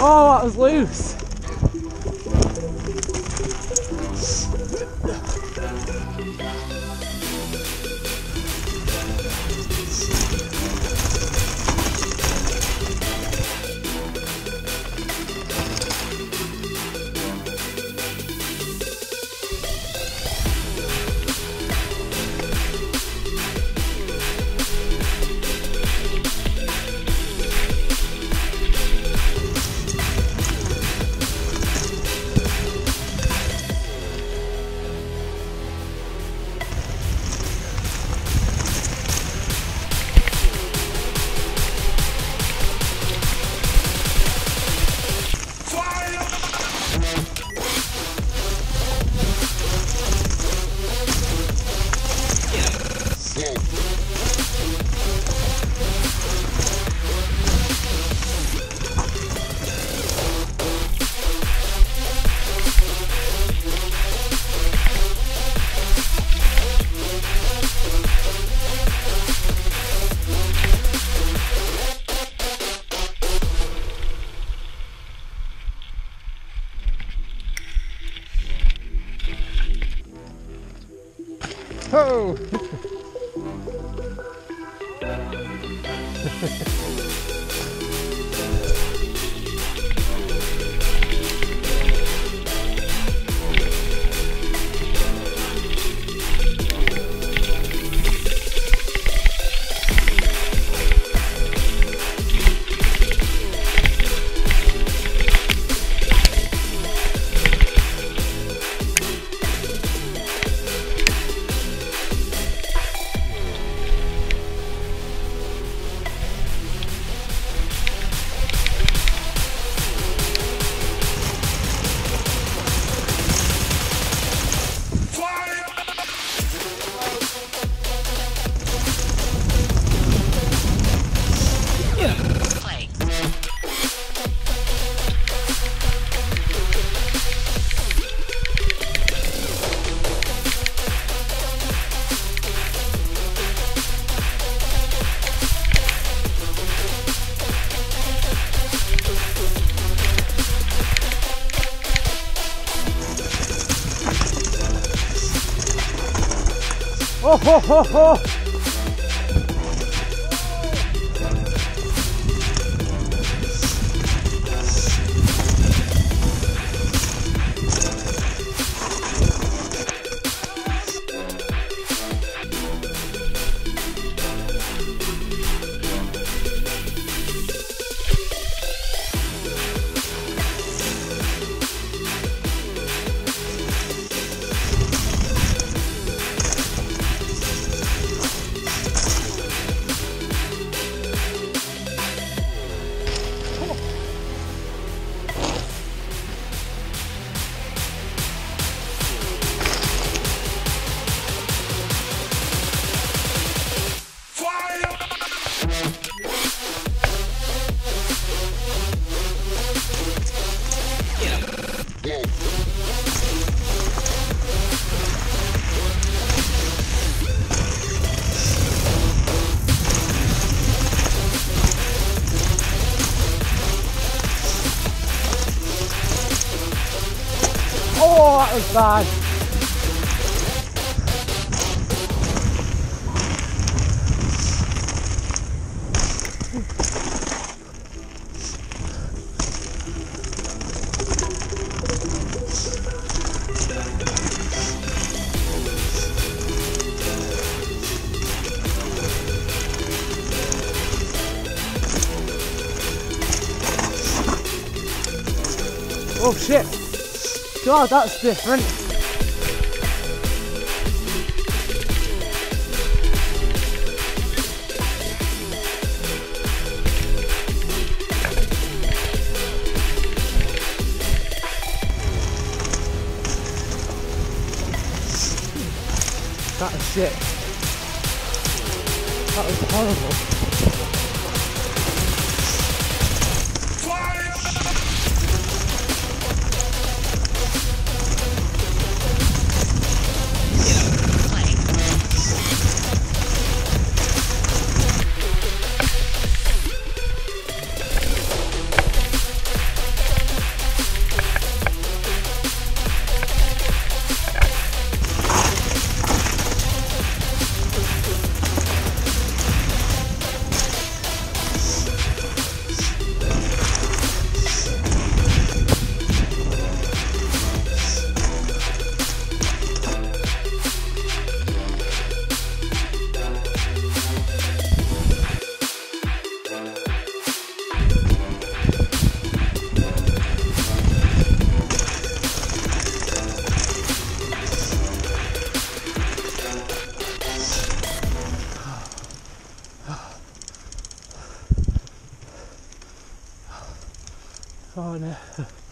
Oh, that was loose. Oh! Ho ho ho! Was bad. Oh shit. God, that's different. That was shit. That was horrible. Oh no.